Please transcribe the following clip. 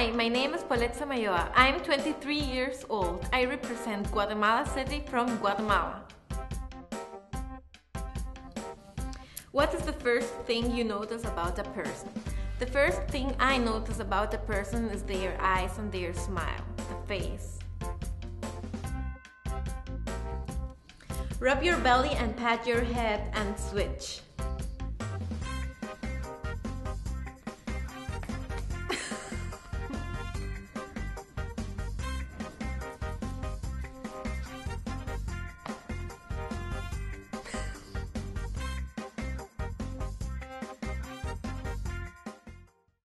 Hi, my name is Paulette Samayoa. I'm 23 years old. I represent Guatemala City from Guatemala. What is the first thing you notice about a person? The first thing I notice about a person is their eyes and their smile, the face. Rub your belly and pat your head and switch.